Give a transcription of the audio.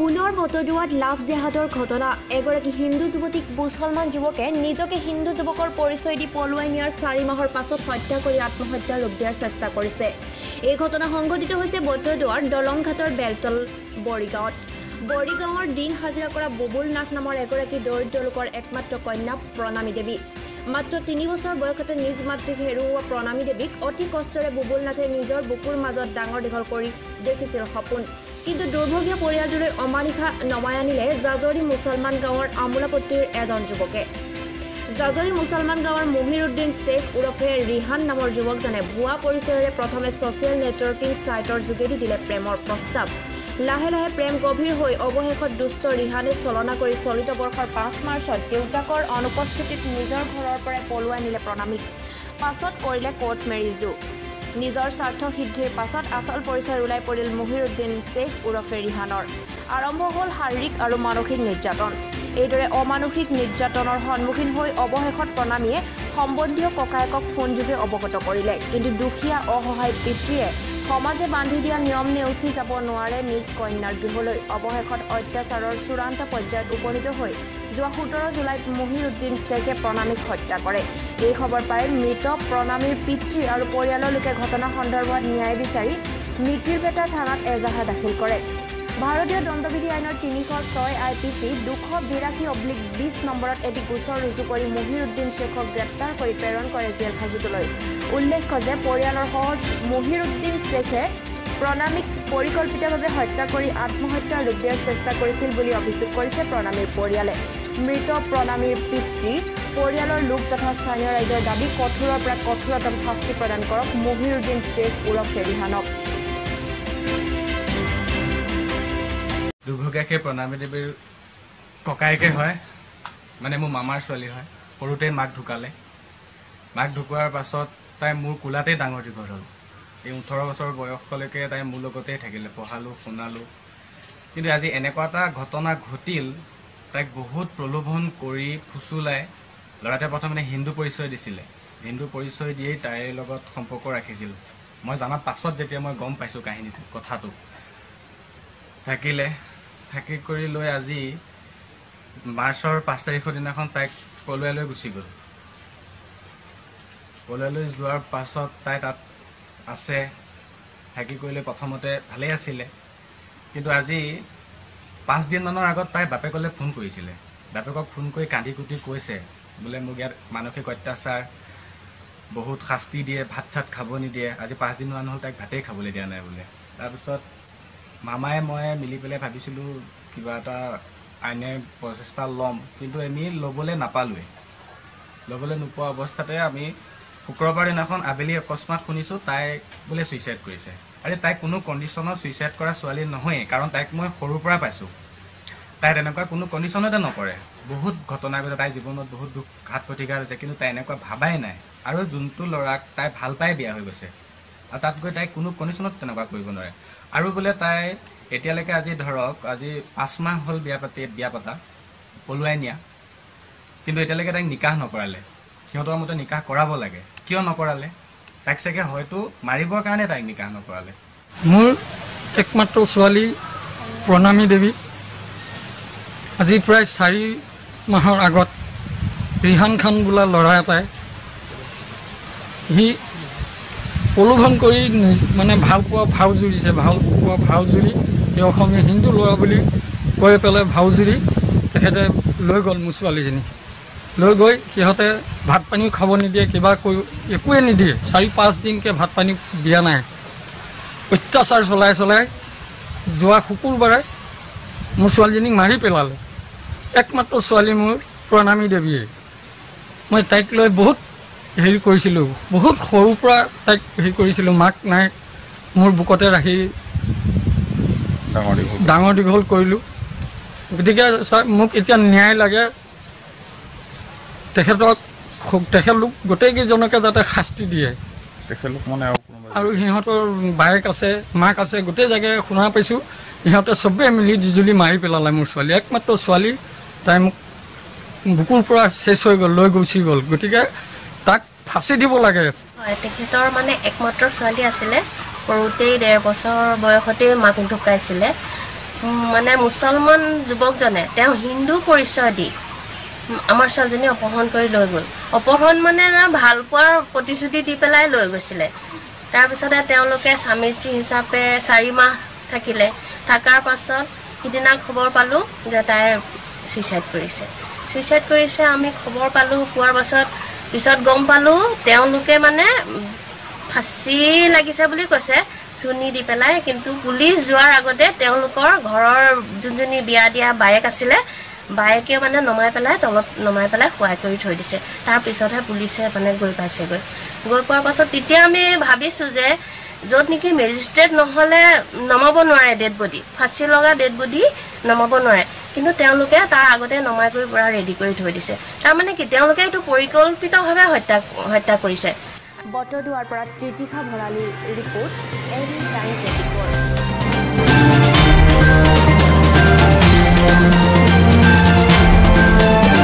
পুনৰ ভটৌদুৱাত লাভ জেহাদৰ ঘটনা। এগৰাকী হিন্দু যুৱতীক মুছলমান যুৱকে নিজকে হিন্দু যুৱকৰ পৰিচয় দি পলুৱাই নিয়াৰ চাৰি মাহৰ পাছত হত্যা কৰি আত্মহত্যাৰ ৰূপ দিয়াৰ চেষ্টা কৰিছে। এই ঘটনা সংঘটিত হৈছে বটৌদুৱাৰ দলংঘাটৰ বেলতল বৰিগাঁৱত। বৰিগাঁৱৰ দিন হাজিৰা কৰা বুবুল নাথ নামৰ এগৰাকী দৰিদ্ৰ লোকৰ একমাত্ৰ কন্যা প্ৰণামী দেৱী। মাত্ৰ তিনি বছৰ বয়সতে নিজ মাতৃক হেৰুওৱা প্ৰণামী দেৱীক অতি কষ্টেৰে বুবুল নাথে নিজৰ বুকুৰ মাজত ডাঙৰ দীঘল কৰি দেখিছিল সপোন। কিন্তু দুৰ্ভগীয় পৰিয়ালটোলৈ অমানিশা নমাই আনিলে জাজৰি মুছলমান গাঁৱৰ আমোলাপট্টিৰ এজন যুৱকে। জাজৰি মুছলমান গাঁৱৰ মহিৰুদ্দিন শ্বেখ ওৰফে ৰিহান নামৰ যুৱকজনে ভুৱা পৰিচয়েৰে প্ৰথমে ছ'চিয়েল নেটৱৰ্কিং ছাইটৰ যোগেদি দিলে প্ৰেমৰ প্ৰস্তাৱ। লাহে লাহে প্ৰেম গভীৰ হৈ অৱশেষত দুষ্ট ৰিহানে চলনা কৰি চলিত বৰ্ষৰ পাঁচ মাৰ্চত দেউতাকৰ অনুপস্থিতিত নিজৰ ঘৰৰ পৰাই পলুৱাই নিলে প্ৰণামীক। পাছত কৰিলে কৰ্ট মেৰিজো। নিজৰ স্বাৰ্থ সিদ্ধিৰ পাছত আচল পৰিচয় ওলাই পৰিল মহিৰুদ্দিন শ্বেখ ওৰফে ৰিহানৰ। আৰম্ভ হ'ল শাৰীৰিক আৰু মানসিক নিৰ্যাতন। এইদৰে অমানসিক নিৰ্যাতনৰ সন্মুখীন হৈ অৱশেষত প্ৰণামীয়ে সম্বন্ধীয় ককায়েকক ফোনযোগে অৱগত কৰিলে। কিন্তু দুখীয়া অসহায় পিতৃয়ে সমাজে বান্ধি দিয়া নিয়ম নেওচি যাব নোৱাৰে নিজ কন্যাৰ গৃহলৈ। অৱশেষত অত্যাচাৰৰ চূড়ান্ত পৰ্যায়ত উপনীত হৈ যোৱা সোতৰ জুলাইত মহিৰুদ্দিন শ্বেখে প্ৰণামীক হত্যা কৰে। এই খবৰ পাই মৃত প্ৰণামীৰ পিতৃ আৰু পৰিয়ালৰ লোকে ঘটনা সন্দৰ্ভত ন্যায় বিচাৰি মিকিৰপেটা থানাত এজাহাৰ দাখিল কৰে। ভাৰতীয় দণ্ডবিধি আইনৰ তিনিশ ছয় আই পি চি দুশ বিৰাশী অব্লিক বিছ নম্বৰত এটি গোচৰ ৰুজু কৰি মহিৰুদ্দিন শ্বেখক গ্ৰেপ্তাৰ কৰি প্ৰেৰণ কৰে জেল হাজতলৈ উল্লেখ্য যে পৰিয়ালৰ সহজ মহিৰুদ্দিন শ্বেখে প্ৰণামীক পৰিকল্পিতভাৱে হত্যা কৰি আত্মহত্যাৰ ৰূপ দিয়াৰ চেষ্টা কৰিছিল বুলি অভিযোগ কৰিছে প্ৰণামীৰ পৰিয়ালে। মৃত প্ৰণামীৰ পিতৃ পৰিয়ালৰ লোক তথা স্থানীয় ৰাইজৰ দাবী কঠোৰৰ পৰা কঠোৰতম শাস্তি প্ৰদান কৰক মহিৰুদ্দিন শ্বেখ ওৰফে ৰিহানক। দুৰ্ভগীয়া সেই প্ৰণামী দেৱীৰ ককায়েকে হয়। মানে মোৰ মামাৰ ছোৱালী হয়। সৰুতে মাক ঢুকালে। মাক ঢুকোৱাৰ পাছত তাই মোৰ কোলাতেই ডাঙৰ দীঘল হ'ল। এই ওঠৰ বছৰ বয়সলৈকে তাই মোৰ লগতেই থাকিলে। পঢ়ালোঁ শুনালোঁ। কিন্তু আজি এনেকুৱা এটা ঘটনা ঘটিল। তাইক বহুত প্ৰলোভন কৰি ফুচুলাই। ল'ৰাটোৱে প্ৰথমতে হিন্দু পৰিচয় দিছিলে। হিন্দু পৰিচয় দিয়েই তাইৰ লগত সম্পৰ্ক ৰাখিছিল। মই জনাৰ পাছত যেতিয়া মই গম পাইছোঁ কাহিনীটো কথাটো। থাকিলে থাকি কৰি লৈ আজি মাৰ্চৰ পাঁচ তাৰিখৰ দিনাখন তাইক পলুৱাই লৈ গুচি গ'ল। পলুৱাই লৈ যোৱাৰ পাছত তাই তাত আছে থাকি কৰি লৈ প্ৰথমতে ভালেই আছিলে। কিন্তু আজি পাঁচদিনমানৰ আগত তাই বাপেকলৈ ফোন কৰিছিলে। বাপেকক ফোন কৰি কান্দি কুটি কৈছে বোলে মোক ইয়াত মানসিক অত্যাচাৰ বহুত শাস্তি দিয়ে ভাত চাত খাব নিদিয়ে। আজি পাঁচদিনমান হ'ল তাইক ভাতেই খাবলৈ দিয়া নাই বোলে। তাৰপিছত মামাই মই মিলি পেলাই ভাবিছিলোঁ কিবা এটা আইনে প্ৰচেষ্টা ল'ম কিন্তু আমি ল'বলৈ নাপালোৱে ল'বলৈ নোপোৱা অৱস্থাতে আমি শুক্ৰবাৰ দিনাখন আবেলি অকস্মাত শুনিছোঁ তাই বোলে ছুইচাইড কৰিছে। আৰে তাই কোনো কণ্ডিশ্যনত ছুইচাইড কৰা ছোৱালী নহয়েই কাৰণ তাইক মই সৰুৰ পৰা পাইছোঁ। তাই তেনেকুৱা কোনো কণ্ডিশ্যনতে নকৰে। বহুত ঘটনা ঘটে তাইৰ জীৱনত বহুত দুখ ঘাত প্ৰতিঘাত হৈছে কিন্তু তাই এনেকুৱা ভাবাই নাই। আৰু যোনটো ল'ৰাক তাই ভাল পাই বিয়া হৈ গৈছে আৰু তাত গৈ তাই কোনো কণ্ডিশ্যনত তেনেকুৱা কৰিব নোৱাৰে। আৰু বোলে তাই এতিয়ালৈকে আজি ধৰক আজি পাঁচ মাহ হ'ল বিয়া পাতি বিয়া পতা পলুৱাই নিয়া। কিন্তু এতিয়ালৈকে তাইক নিকাহ নকৰালে। সিহঁতৰ মতে নিকাহ কৰাব লাগে। কিয় নকৰালে? তাইক চাগে হয়তো মাৰিবৰ কাৰণে তাইক নিকাহ নকৰালে। মোৰ একমাত্ৰ ছোৱালী প্ৰণামী দেৱী। আজি প্ৰায় চাৰি মাহৰ আগত ৰিহান খান বোলা ল'ৰা এটাই সি প্ৰলোভন কৰি মানে ভাল পোৱা ভাও জুৰিছে ভাল পোৱা ভাও জুৰি সেই অসমীয়া হিন্দু ল'ৰা বুলি কৈ পেলাই ভাও জুৰি তেখেতে লৈ গ'ল মোৰ ছোৱালীজনী লৈ গৈ সিহঁতে ভাত পানীও খাব নিদিয়ে কিবা কৰি একোৱে নিদিয়ে। চাৰি পাঁচ দিনকৈ ভাত পানী দিয়া নাই। অত্যাচাৰ চলাই চলাই যোৱা শুকুৰবাৰে মোৰ ছোৱালীজনীক মাৰি পেলালে। একমাত্ৰ ছোৱালী মোৰ প্ৰণামী দেৱীয়ে। মই তাইক লৈ বহুত হেৰি কৰিছিলোঁ বহুত সৰুৰ পৰা তাইক হেৰি কৰিছিলোঁ মাক নাই মোৰ বুকতে ৰাখি ডাঙৰ দীঘল কৰিলোঁ। গতিকে ছাৰ মোক এতিয়া ন্যায় লাগে। তেখেতক তেখেতলোক গোটেইকেইজনকে যাতে শাস্তি দিয়ে। তেখেতলোক মানে আৰু সিহঁতৰ বায়েক আছে মাক আছে গোটেই জেগাই শুনা পাইছোঁ। সিহঁতে চবেই মিলি জুজুলি মাৰি পেলালে মোৰ ছোৱালী। একমাত্ৰ ছোৱালী তাই মোক বুকুৰ পৰা চেচ হৈ গ'ল লৈ গুচি গ'ল। গতিকে তাক ফাঁচি দিব লাগে। হয় তেখেতৰ মানে একমাত্ৰ ছোৱালী আছিলে। সৰুতেই ডেৰ বছৰ বয়সতেই মাক ঢুকাইছিলে। মানে মুছলমান যুৱকজনে তেওঁ হিন্দু পৰিচয় দি আমাৰ ছোৱালীজনী অপহৰণ কৰি লৈ গ'ল। অপহৰণ মানে ভাল পোৱাৰ প্ৰতিশ্ৰুতি দি পেলাই লৈ গৈছিলে। তাৰপিছতে তেওঁলোকে স্বামী স্ত্ৰী হিচাপে চাৰি মাহ থাকিলে। থকাৰ পাছত সিদিনা খবৰ পালোঁ যে তাই ছুইচাইড কৰিছে। ছুইচাইড কৰিছে আমি খবৰ পালোঁ। পোৱাৰ পাছত পিছত গম পালোঁ তেওঁলোকে মানে ফাঁচি লাগিছে বুলি কৈছে চুনি দি পেলাই। কিন্তু পুলিচ যোৱাৰ আগতে তেওঁলোকৰ ঘৰৰ যোনজনী বিয়া দিয়া বায়েক আছিলে বায়েকে মানে নমাই পেলাই তলত নমাই পেলাই শুৱাই কৰি থৈ দিছে। তাৰ পিছতহে পুলিচে মানে গৈ পাইছেগৈ। গৈ পোৱাৰ পাছত তেতিয়া আমি ভাবিছোঁ যে য'ত নেকি মেজিষ্ট্ৰেট নহ'লে নমাব নোৱাৰে ডেড বডি ফাঁচি লগা ডেড বডি নমাব নোৱাৰে। কিন্তু তেওঁলোকে তাৰ আগতে নমাই কৰি পৰা ৰেডি কৰি থৈ দিছে। তাৰমানে কি তেওঁলোকে এইটো পৰিকল্পিতভাৱে হত্যা হত্যা কৰিছে। বটদুৱাৰ পৰা তৃতীষা ভঁৰালীৰ ৰিপৰ্ট এৰি টাইম ৰেডি কৰ